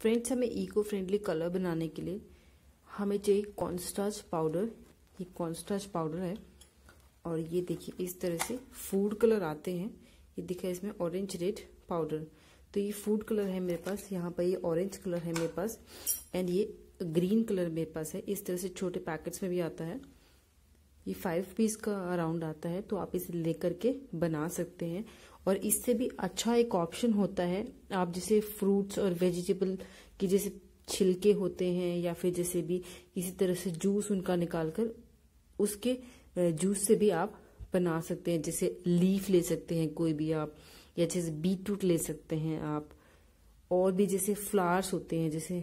Friends, हमें eco friendly colour बनाने के लिए हमें चाहिए कॉन्स्टाच पाउडर ये कॉन्स्टाच पाउडर है और ये देखिए, इस तरह से फ़ूड कलर आते हैं। ये दिखा इसमें ऑरेंज रेड पाउडर तो ये फ़ूड कलर है मेरे पास, यहाँ पर ये ऑरेंज कलर है मेरे पास एंड ये ग्रीन कलर मेरे पास है। इस तरह से छोटे पैकेट्स में भी आता है। ये फाइव पीस का अराउंड आता है तो आप इसे लेकर के बना सकते हैं। और इससे भी अच्छा एक ऑप्शन होता है, आप जैसे फ्रूट्स और वेजिटेबल की जैसे छिलके होते हैं, या फिर जैसे भी किसी तरह से जूस उनका निकाल कर उसके जूस से भी आप बना सकते हैं। जैसे लीफ ले सकते हैं कोई भी आप, या जैसे बीटरूट ले सकते हैं आप। और भी जैसे फ्लावर्स होते हैं, जैसे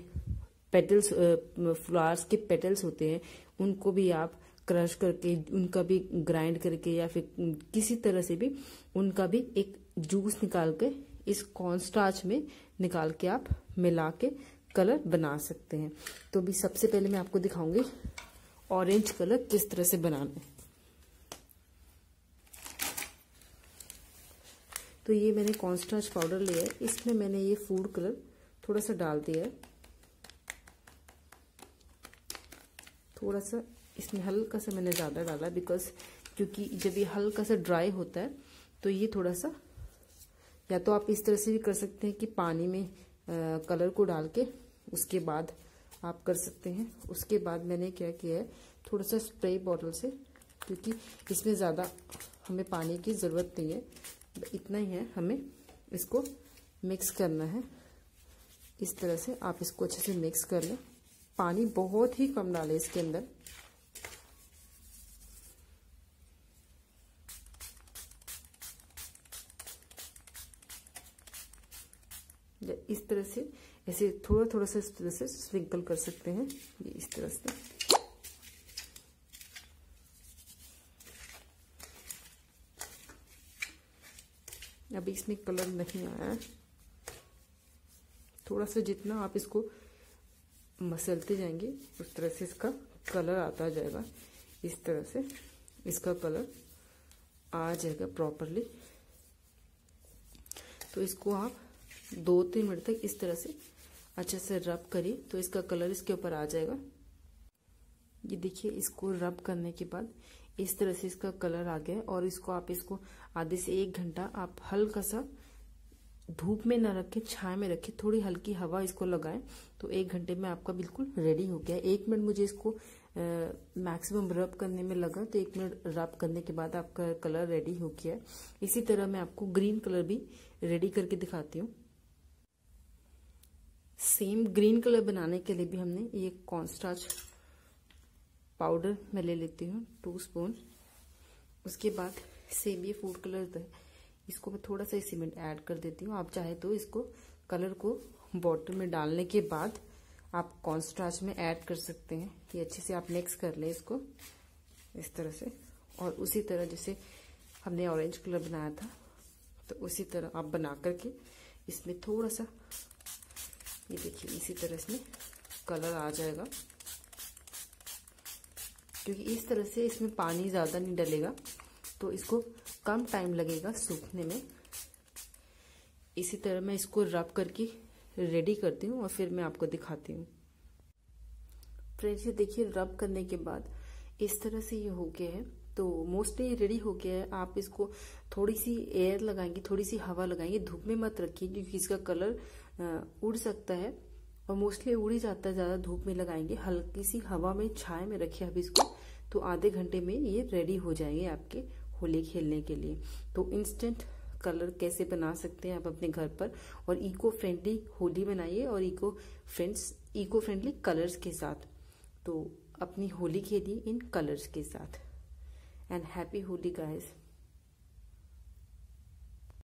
पेटल्स फ्लावर्स के पेटल्स होते हैं, उनको भी आप क्रश करके, उनका भी ग्राइंड करके या फिर किसी तरह से भी उनका भी एक जूस निकाल के, इस कॉर्नस्टार्च में निकाल के आप मिला के कलर बना सकते हैं। तो अभी सबसे पहले मैं आपको दिखाऊँगी ऑरेंज कलर किस तरह से बनाना तो ये मैंने कॉर्नस्टार्च पाउडर लिया है। इसमें मैंने ये फ़ूड कलर थोड़ा सा डाल दिया है। थोड़ा सा इसमें हल्का सा मैंने ज़्यादा डाला बिकॉज़ क्योंकि जब ये हल्का सा ड्राई होता है तो ये थोड़ा सा या तो आप इस तरह से भी कर सकते हैं कि पानी में आ, कलर को डाल के उसके बाद आप कर सकते हैं। उसके बाद मैंने क्या किया है थोड़ा सा स्प्रे बॉटल से क्योंकि इसमें ज़्यादा हमें पानी की ज़रूरत नहीं है। इतना ही है हमें इसको मिक्स करना है। इस तरह से आप इसको अच्छे से मिक्स कर लें। पानी बहुत ही कम डालें इसके अंदर। इस तरह से, ऐसे थोड़ा थोड़ा सा इस तरह से स्प्रिंकल कर सकते हैं। ये इस तरह से। अभी इसमें कलर नहीं आया। थोड़ा सा जितना आप इसको मसलते जाएँगे, उस तरह से इसका कलर आता जाएगा। इस तरह से इसका कलर आ जाएगा प्रॉपरली तो इसको आप दो तीन मिनट तक इस तरह से अच्छे से रब करिए तो इसका कलर इसके ऊपर आ जाएगा। ये देखिए, इसको रब करने के बाद इस तरह से इसका कलर आ गया और इसको आप इसको आधे से एक घंटा आप हल्का सा धूप में ना रखें छाए में रखें, थोड़ी हल्की हवा इसको लगाएँ तो एक घंटे में आपका बिल्कुल रेडी हो गया। एक मिनट मुझे इसको मैक्सिमम रब करने में लगा तो एक मिनट रब करने के बाद आपका कलर रेडी हो गया। इसी तरह मैं आपको ग्रीन कलर भी रेडी करके दिखाती हूँ। सेम ग्रीन कलर बनाने के लिए भी हमने ये कॉन्स्टाच पाउडर मैं ले लेती हूँ टू स्पून उसके बाद सेम ये फ़ूड कलर है इसको मैं थोड़ा सा सीमेंट ऐड कर देती हूँ। आप चाहे तो इसको कलर को बॉटल में डालने के बाद आप कॉन्स्टाच में ऐड कर सकते हैं। ये अच्छे से आप मिक्स कर लें इसको इस तरह से। और उसी तरह जैसे हमने ऑरेंज कलर बनाया था तो उसी तरह आप बना करके इसमें थोड़ा सा ये देखिए, इसी तरह इसमें कलर आ जाएगा। क्योंकि इस तरह से इसमें पानी ज़्यादा नहीं डलेगा तो इसको कम टाइम लगेगा सूखने में। इसी तरह मैं इसको रब करके रेडी करती हूँ और फिर मैं आपको दिखाती हूँ। फ्रेंड्स, ये देखिए रब करने के बाद इस तरह से ये हो गया है। तो मोस्टली रेडी हो गया है। आप इसको थोड़ी सी एयर लगाएँगे, थोड़ी सी हवा लगाएँगे, धूप में मत रखिए, क्योंकि इसका कलर उड़ सकता है और मोस्टली उड़ ही जाता है, ज़्यादा धूप में लगाएँगे। हल्की सी हवा में, छाए में रखिए अब इसको तो आधे घंटे में ये रेडी हो जाएँगे आपके होली खेलने के लिए। तो इंस्टेंट कलर कैसे बना सकते हैं आप अपने घर पर? और इको फ्रेंडली होली बनाइए और eco friends eco friendly colours के साथ। तो अपनी होली खेलिए इन कलर्स के साथ। And happy Holi guys